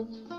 Obrigado.